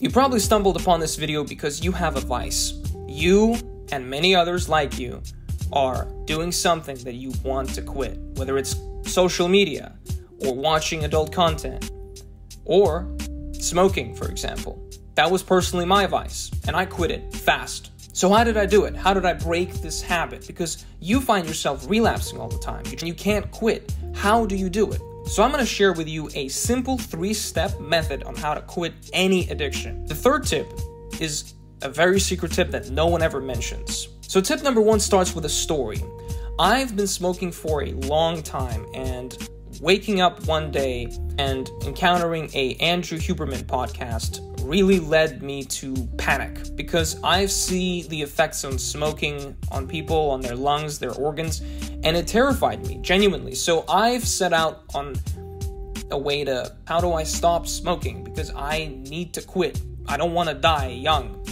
You probably stumbled upon this video because you have a vice. You and many others like you are doing something that you want to quit, whether it's social media or watching adult content or smoking, for example. That was personally my vice, and I quit it fast. So, how did I do it? How did I break this habit? Because you find yourself relapsing all the time. And you can't quit. How do you do it? So, I'm going to share with you a simple three step method on how to quit any addiction. The third tip is a very secret tip that no one ever mentions. So, tip number one starts with a story. I've been smoking for a long time, and waking up one day and encountering a Andrew Huberman podcast really led me to panic because I see the effects on smoking on people, on their lungs, their organs, and it terrified me genuinely. So I've set out on a way to how do I stop smoking because I need to quit. I don't want to die young.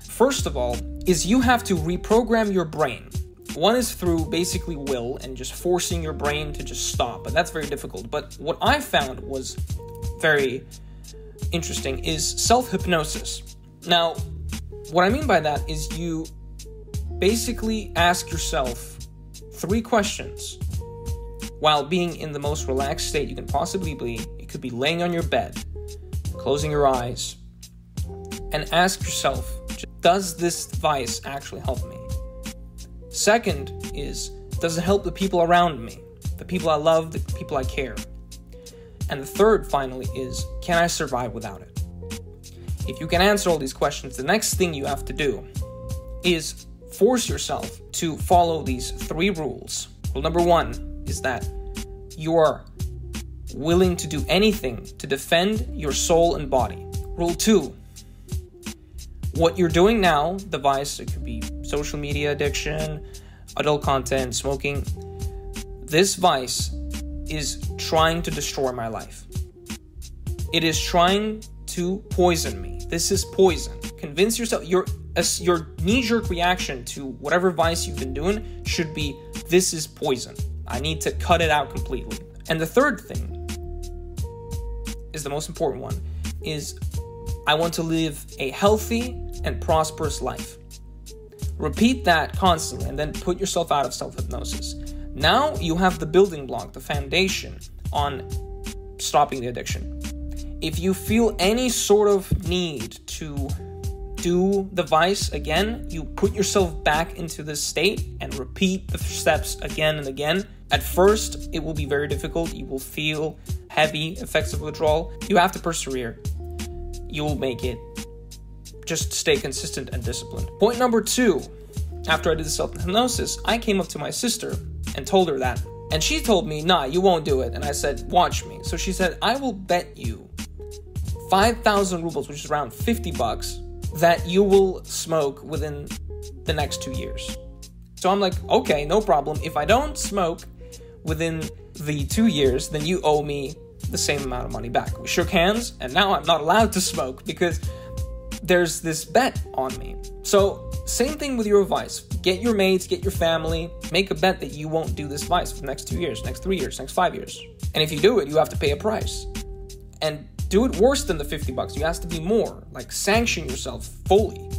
First of all, is you have to reprogram your brain. One is through basically will and just forcing your brain to just stop, and that's very difficult. But what I found was very interesting is self hypnosis. Now, what I mean by that is you basically ask yourself three questions while being in the most relaxed state you can possibly be. It could be laying on your bed, closing your eyes, and ask yourself Does this device actually help me? Second is Does it help the people around me? The people I love, the people I care? And the third, finally, is Can I survive without it? If you can answer all these questions, the next thing you have to do is force yourself to follow these three rules. Rule number one is that you are willing to do anything to defend your soul and body. Rule two what you're doing now, the vice, it could be social media addiction, adult content, smoking, this vice is trying to destroy my life. It is trying to poison me. This is poison. Convince yourself your your knee-jerk reaction to whatever vice you've been doing should be this is poison. I need to cut it out completely. And the third thing is the most important one is I want to live a healthy and prosperous life. Repeat that constantly and then put yourself out of self hypnosis. Now you have the building block, the foundation on stopping the addiction. If you feel any sort of need to do the vice again, you put yourself back into this state and repeat the steps again and again. At first, it will be very difficult. You will feel heavy effects of withdrawal. You have to persevere. You will make it. Just stay consistent and disciplined. Point number two after I did the self hypnosis, I came up to my sister and told her that. And she told me, nah, you won't do it. And I said, watch me. So she said, I will bet you 5,000 rubles, which is around 50 bucks, that you will smoke within the next two years. So I'm like, okay, no problem. If I don't smoke within the two years, then you owe me the same amount of money back. We shook hands, and now I'm not allowed to smoke because there's this bet on me. So, same thing with your vice. Get your mates, get your family, make a bet that you won't do this vice for the next two years, next three years, next five years. And if you do it, you have to pay a price. And do it worse than the 50 bucks. You have to be more. Like, sanction yourself fully.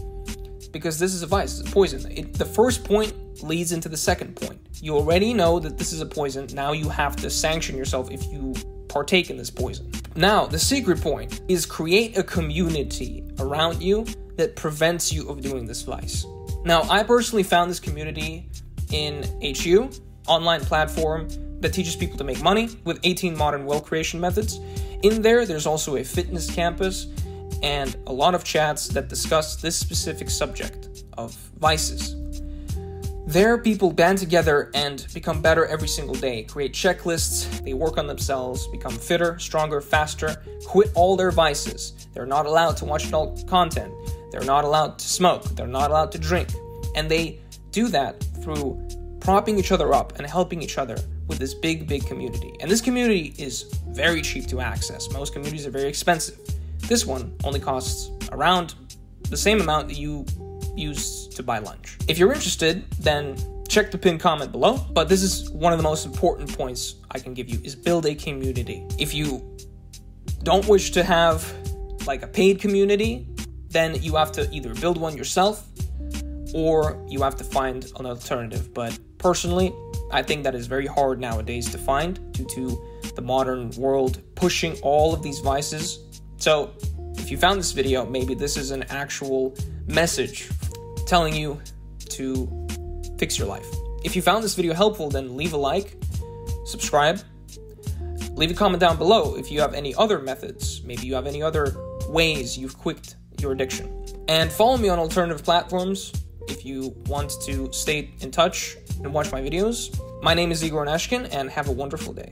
Because this is a vice, it's a poison. It, the first point leads into the second point. You already know that this is a poison. Now you have to sanction yourself if you partake in this poison. Now, the secret point is create a community around you that prevents you of doing this vice. Now, I personally found this community in HU, online platform that teaches people to make money with 18 modern wealth creation methods. In there, there's also a fitness campus and a lot of chats that discuss this specific subject of vices. There, people band together and become better every single day, create checklists, they work on themselves, become fitter, stronger, faster, quit all their vices. They're not allowed to watch adult content, they're not allowed to smoke, they're not allowed to drink. And they do that through propping each other up and helping each other with this big, big community. And this community is very cheap to access. Most communities are very expensive. This one only costs around the same amount that you use to buy lunch. If you're interested, then check the pinned comment below. But this is one of the most important points I can give you is build a community. If you don't wish to have like a paid community, then you have to either build one yourself or you have to find an alternative. But personally, I think that is very hard nowadays to find due to the modern world pushing all of these vices. So, if you found this video, maybe this is an actual message telling you to fix your life. If you found this video helpful, then leave a like, subscribe, leave a comment down below if you have any other methods. Maybe you have any other ways you've quit your addiction. And follow me on alternative platforms if you want to stay in touch and watch my videos. My name is Egor Anashkin, and have a wonderful day.